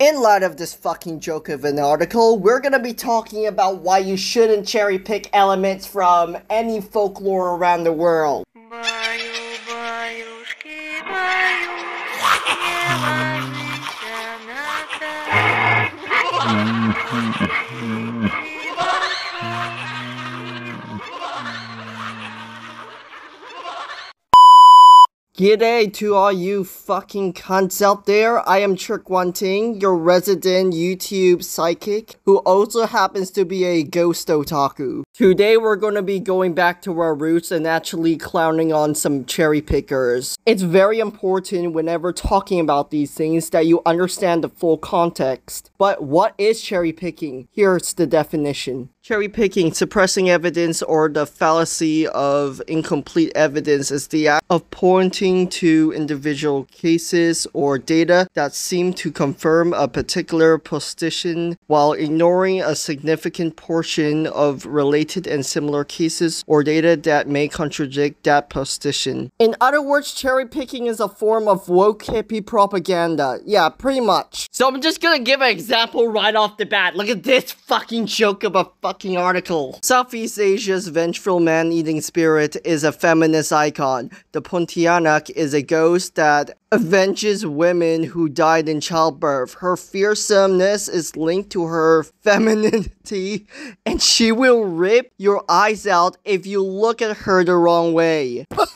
In light of this fucking joke of an article, we're gonna be talking about why you shouldn't cherry pick elements from any folklore around the world. G'day to all you fucking cunts out there. I am Trick One Ting, your resident YouTube psychic, who also happens to be a ghost otaku. Today we're gonna be going back to our roots and actually clowning on some cherry pickers. It's very important whenever talking about these things that you understand the full context. But what is cherry picking? Here's the definition. Cherry picking, suppressing evidence, or the fallacy of incomplete evidence is the act of pointing to individual cases or data that seem to confirm a particular position while ignoring a significant portion of related and similar cases or data that may contradict that position. In other words, cherry picking is a form of woke hippie propaganda. Yeah, pretty much. So I'm just gonna give an example right off the bat. Look at this fucking joke of a fucking article. Southeast Asia's vengeful man-eating spirit is a feminist icon. The Pontianak is a ghost that avenges women who died in childbirth. Her fearsomeness is linked to her femininity, and she will rip your eyes out if you look at her the wrong way. what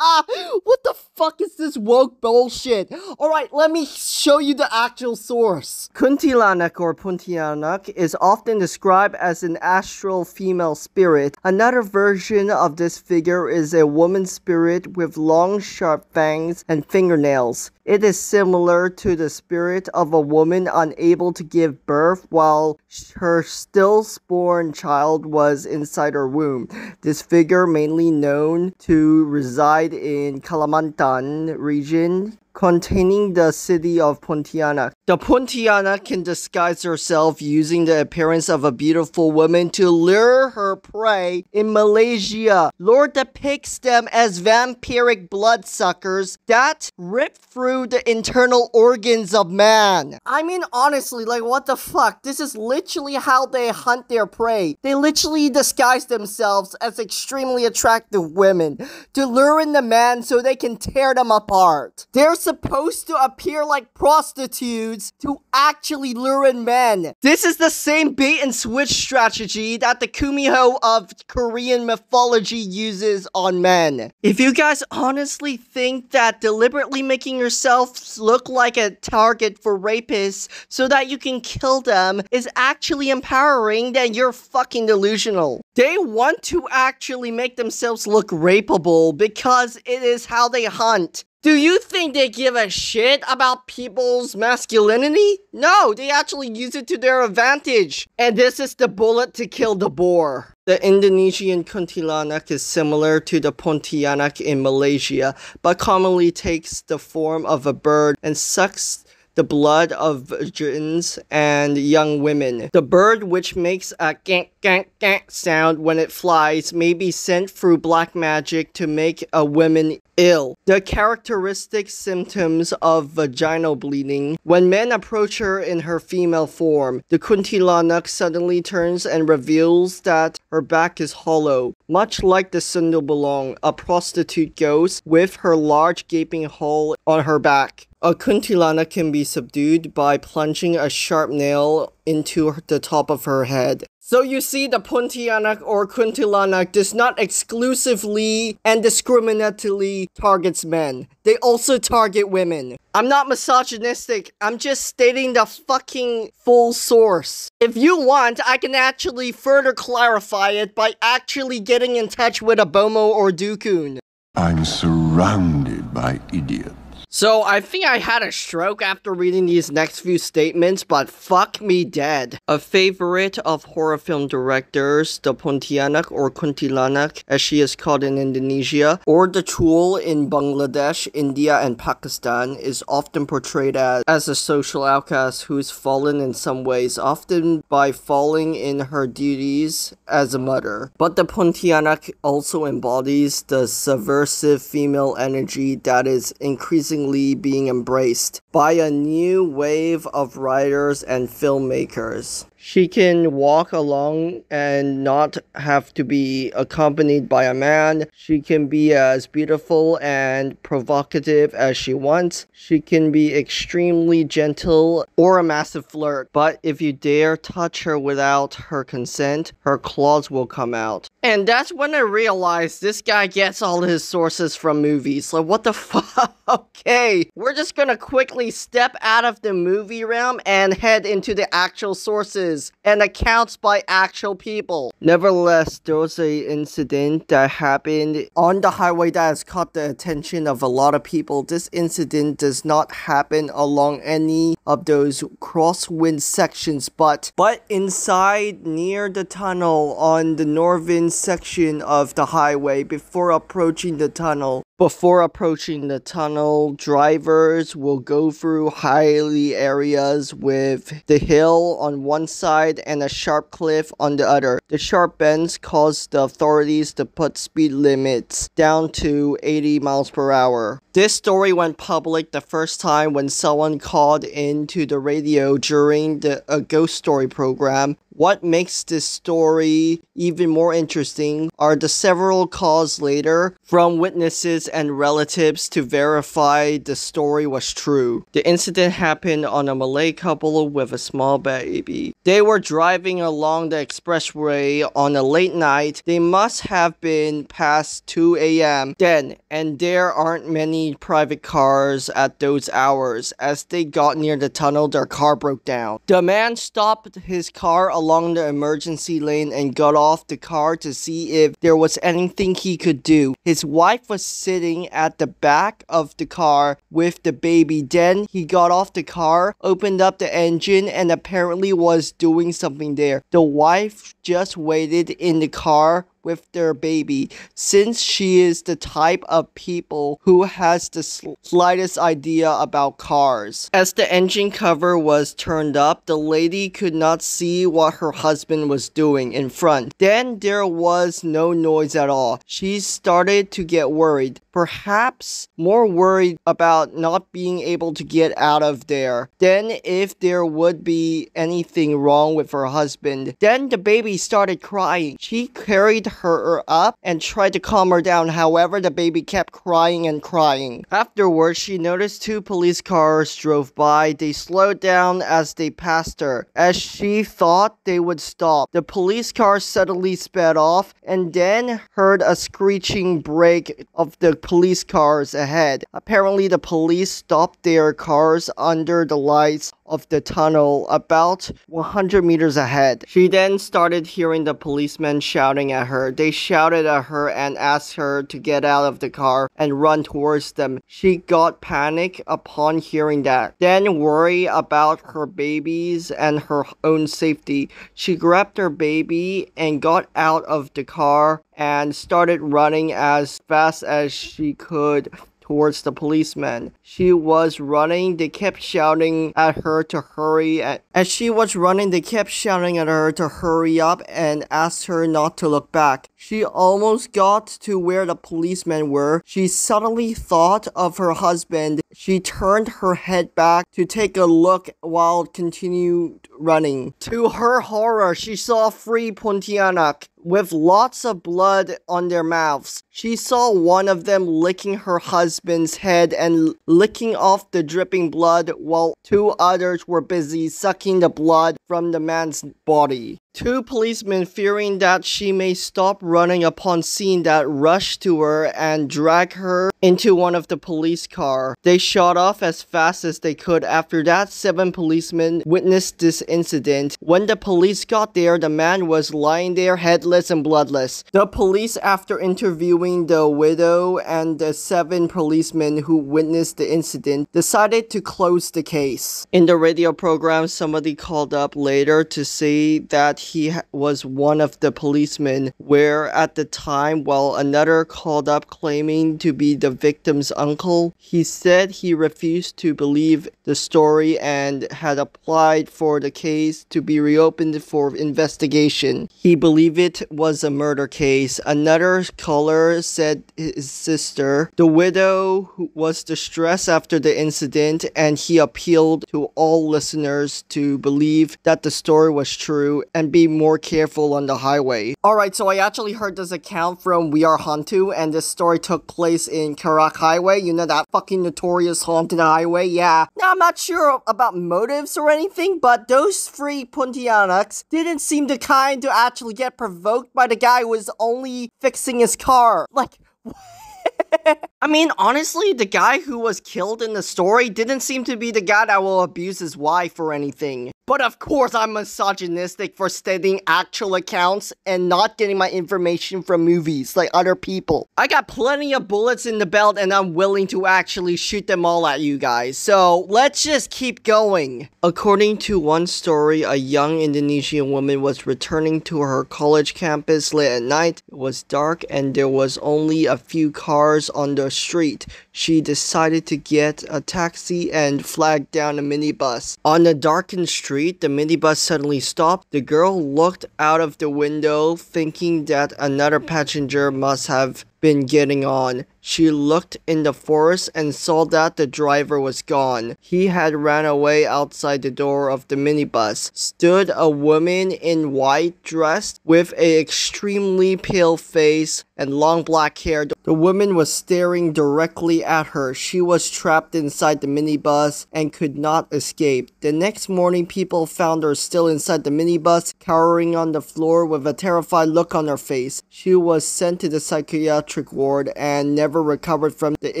the fuck is this woke bullshit? Alright, let me show you the actual source. Kuntilanak or Puntianak is often described as an astral female spirit. Another version of this figure is a woman spirit with long sharp fangs and fingernails. It is similar to the spirit of a woman unable to give birth while her stillborn child was inside her womb. This figure, mainly known to reside in Kalimantan region, containing the city of Pontianak. The Pontianak can disguise herself using the appearance of a beautiful woman to lure her prey. In Malaysia, Lord depicts them as vampiric bloodsuckers that rip through the internal organs of man. I mean, honestly, like, what the fuck? This is literally how they hunt their prey. They literally disguise themselves as extremely attractive women to lure in the man so they can tear them apart. They're supposed to appear like prostitutes to actually lure in men. This is the same bait and switch strategy that the Kumiho of Korean mythology uses on men. If you guys honestly think that deliberately making yourself look like a target for rapists so that you can kill them is actually empowering, then you're fucking delusional. They want to actually make themselves look rapeable because it is how they hunt. Do you think they give a shit about people's masculinity? No, they actually use it to their advantage. And this is the bullet to kill the boar. The Indonesian kuntilanak is similar to the pontianak in Malaysia, but commonly takes the form of a bird and sucks the blood of virgins and young women. The bird, which makes a gank gank gank sound when it flies, may be sent through black magic to make a woman ill. The characteristic symptoms of vaginal bleeding. When men approach her in her female form, the kuntilanak suddenly turns and reveals that her back is hollow, much like the sundel bolong, a prostitute ghost with her large gaping hole on her back. A kuntilana can be subdued by plunging a sharp nail into the top of her head. So you see, the Pontianak or Kuntilanak does not exclusively and discriminatingly targets men. They also target women. I'm not misogynistic. I'm just stating the fucking full source. If you want, I can actually further clarify it by actually getting in touch with a Bomoh or Dukun. I'm surrounded by idiots. So I think I had a stroke after reading these next few statements, but fuck me dead. A favorite of horror film directors, the Pontianak or Kuntilanak, as she is called in Indonesia, or the Chul in Bangladesh, India, and Pakistan, is often portrayed as, as a social outcast who's fallen in some ways, often by falling in her duties as a mother. But the Pontianak also embodies the subversive female energy that is increasingly seemingly being embraced by a new wave of writers and filmmakers. She can walk along and not have to be accompanied by a man. She can be as beautiful and provocative as she wants. She can be extremely gentle or a massive flirt. But if you dare touch her without her consent, her claws will come out. And that's when I realized this guy gets all his sources from movies. Like, what the fuck? okay, we're just gonna quickly step out of the movie realm and head into the actual sources and accounts by actual people. Nevertheless, there was a incident that happened on the highway that has caught the attention of a lot of people. This incident does not happen along any of those crosswind sections, but but inside near the tunnel on the northern section of the highway before approaching the tunnel. Before approaching the tunnel, drivers will go through hilly areas with the hill on one side and a sharp cliff on the other. The sharp bends cause the authorities to put speed limits down to 80 miles per hour. This story went public the first time when someone called into the radio during the a ghost story program what makes this story even more interesting are the several calls later from witnesses and relatives to verify the story was true. The incident happened on a Malay couple with a small baby. They were driving along the expressway on a late night. They must have been past 2 a.m. then, and there aren't many private cars at those hours. As they got near the tunnel, their car broke down. The man stopped his car along the emergency lane and got off the car to see if there was anything he could do. His wife was sitting at the back of the car with the baby. Then he got off the car, opened up the engine, and apparently was doing something there. The wife just waited in the car with their baby since she is the type of people who has the slightest idea about cars. As the engine cover was turned up, the lady could not see what her husband was doing in front. Then there was no noise at all. She started to get worried, perhaps more worried about not being able to get out of there. than if there would be anything wrong with her husband, then the baby started crying. She carried her up and tried to calm her down. However, the baby kept crying and crying. Afterwards, she noticed two police cars drove by. They slowed down as they passed her, as she thought they would stop. The police car suddenly sped off and then heard a screeching brake of the police cars ahead. Apparently, the police stopped their cars under the lights of the tunnel about 100 meters ahead. She then started hearing the policemen shouting at her. They shouted at her and asked her to get out of the car and run towards them. She got panic upon hearing that. Then worry about her babies and her own safety. She grabbed her baby and got out of the car and started running as fast as she could towards the policemen. She was running, they kept shouting at her to hurry. At, As she was running, they kept shouting at her to hurry up and asked her not to look back. She almost got to where the policemen were. She suddenly thought of her husband. She turned her head back to take a look while continued running. To her horror, she saw three Pontianak with lots of blood on their mouths. She saw one of them licking her husband's head and licking off the dripping blood while two others were busy sucking the blood from the man's body. Two policemen, fearing that she may stop running upon seeing that, rushed to her and dragged her into one of the police car. They shot off as fast as they could. After that, seven policemen witnessed this incident. When the police got there, the man was lying there headless and bloodless. The police, after interviewing the widow and the seven policemen who witnessed the incident, decided to close the case. In the radio program, somebody called up later to say that he was one of the policemen, where at the time, while another called up claiming to be the victim's uncle, he said he refused to believe the story and had applied for the case to be reopened for investigation. He believed it was a murder case. Another caller said his sister, the widow, was distressed after the incident, and he appealed to all listeners to believe that the story was true and be more careful on the highway. Alright, so I actually heard this account from We Are Hantu, and this story took place in Karak Highway. You know that fucking notorious haunted highway? Yeah. Now, I'm not sure about motives or anything, but those three Pontianaks didn't seem the kind to actually get provoked by the guy who was only fixing his car. Like, I mean, honestly, the guy who was killed in the story didn't seem to be the guy that will abuse his wife or anything. But of course, I'm misogynistic for stating actual accounts and not getting my information from movies like other people. I got plenty of bullets in the belt and I'm willing to actually shoot them all at you guys. So let's just keep going. According to one story, a young Indonesian woman was returning to her college campus late at night. It was dark and there was only a few cars on the street. She decided to get a taxi and flagged down a minibus. On the darkened street, the minibus suddenly stopped. The girl looked out of the window thinking that another passenger must have been getting on. She looked in the forest and saw that the driver was gone. He had ran away outside the door of the minibus. Stood a woman in white dressed with a extremely pale face and long black hair. The woman was staring directly at her. She was trapped inside the minibus and could not escape. The next morning, people found her still inside the minibus, cowering on the floor with a terrified look on her face. She was sent to the psychiatric ward and never recovered from the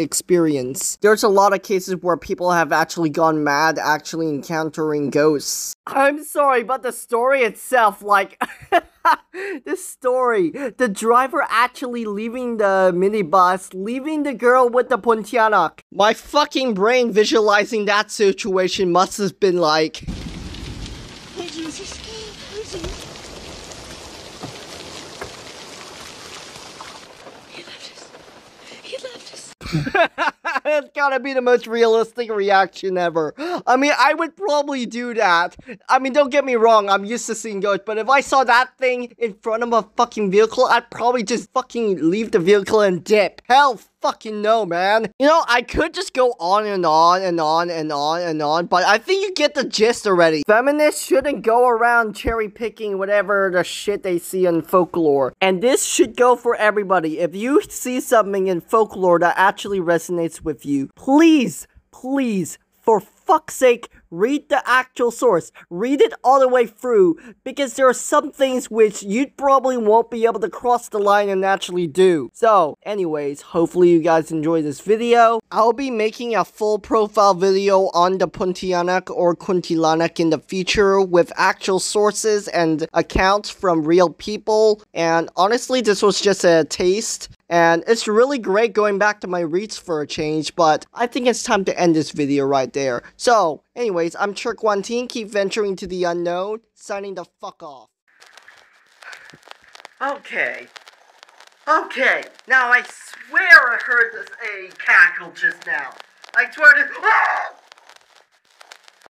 experience. There's a lot of cases where people have actually gone mad actually encountering ghosts. I'm sorry, but the story itself, like, this story, the driver actually leaving the minibus, leaving the girl with the Pontianak. My fucking brain visualizing that situation must have been like. It's gotta be the most realistic reaction ever. I mean, I would probably do that. I mean, don't get me wrong, I'm used to seeing ghosts, but if I saw that thing in front of a fucking vehicle, I'd probably just fucking leave the vehicle and dip. Hell fucking no, man. You know, I could just go on and on and on and on and on, but I think you get the gist already. Feminists shouldn't go around cherry picking whatever the shit they see in folklore. And this should go for everybody. If you see something in folklore that actually resonates with you, please, please, for fuck's sake, read the actual source. Read it all the way through because there are some things which you probably won't be able to cross the line and actually do. So, anyways, hopefully you guys enjoyed this video. I'll be making a full profile video on the Pontianak or Kuntilanak in the future with actual sources and accounts from real people. And honestly, this was just a taste. And it's really great going back to my reads for a change, but I think it's time to end this video right there. So, anyways, I'm Chirk1Teen, keep venturing to the unknown, signing the fuck off. Okay. Okay, now I swear I heard this a cackle just now. I swear to- ah!